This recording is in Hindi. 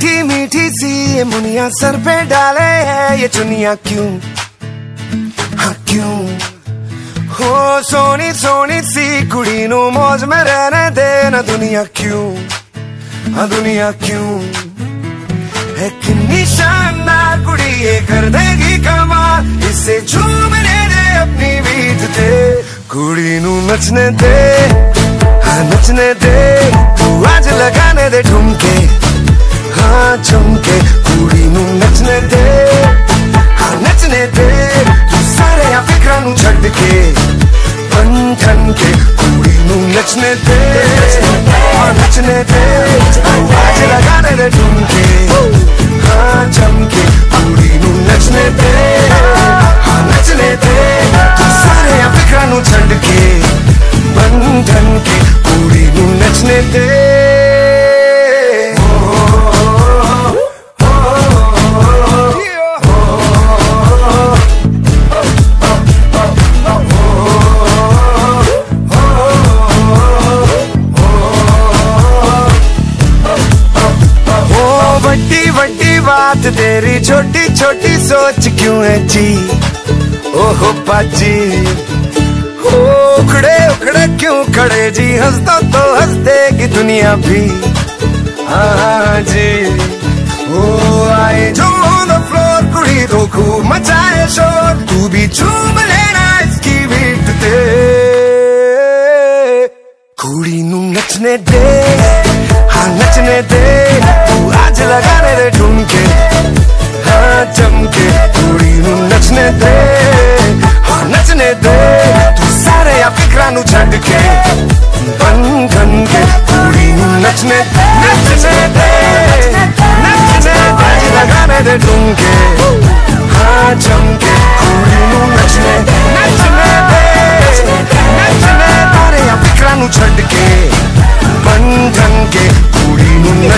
मीठी मीठी सी ये मुनिया सर पे डाले है। ये चुनिया क्यों? हाँ क्यों? हो, सोनी सोनी सी कुड़ी नु मौज में रहने देना दुनिया क्यों? हाँ दुनिया क्यों? है कितनी शानदार कुड़ी, ये कर देगी कमाल। इसे झूमने दे अपनी बीत दे कुड़ी नु नचने दे हाँ नचने दे। तू आज लगाने दे ठुमके। दे हाँ नचने थे आज लगाने दे ठुमके बड़ी बड़ी बात तेरी छोटी छोटी सोच क्यों है जी ओहो बाजी ओ उखड़े उखड़े क्यों खड़े जी हंस दो तो हंस देगी दुनिया भी हाँ जी ओ आए जो ऑन द फ्लोर कुड़ी तो खूब मचाए शोर तू भी झूम लेना इसकी बीट ते कुड़ी नु नचने दे हाँ नचने दे, तू आज लगाने दे ठुमके हाँ चमके कुड़ी नु नचने दे। हाँ नचने दे, तू सारे या फिक्रा नु छड़ के बन के कुड़ी नु नचने नचने दे। नचने दे, आज लगाने दे ठुमके हाँ चमके कुड़ी नु नचने नचने दे नचने दे तारे या फिक्रा नु छड़ के